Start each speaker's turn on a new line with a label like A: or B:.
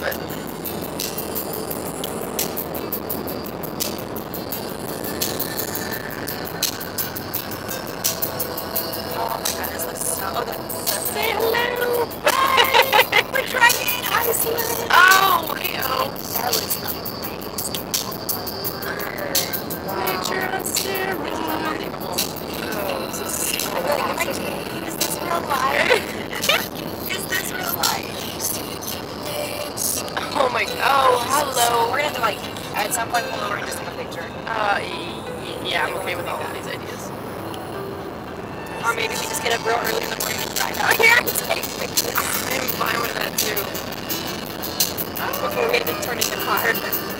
A: but
B: Oh my god, this looks so good.
A: say hello.
B: We're trying Iceland.
A: Oh, ew.
B: That Is this
A: Oh. Oh, hello.
B: We're gonna have to like at some point pull over and just take a picture.
A: Uh, yeah, I'm okay with all of these ideas.
B: Or maybe we just get up real early in the morning and drive out here and take pictures
A: I'm fine with that too.
B: before we have to turn into car.
A: Hi, Mom.